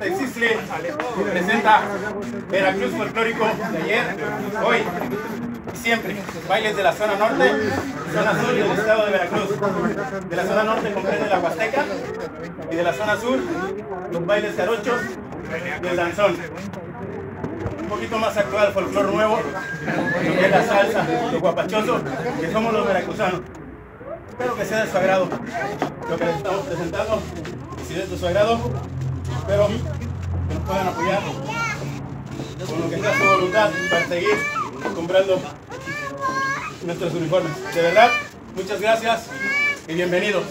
Existe, presenta Veracruz folclórico de ayer, hoy y siempre. Bailes de la zona norte, zona sur del estado de Veracruz. De la zona norte comprende la Huasteca y de la zona sur los bailes jarochos y el danzón. Un poquito más actual, folclor nuevo, lo que es la salsa, lo guapachoso, que somos los veracruzanos. Espero que sea de su agrado lo que les estamos presentando. Si es de su agrado, espero que nos puedan apoyar con lo que sea su voluntad para seguir comprando nuestros uniformes. De verdad, muchas gracias y bienvenidos.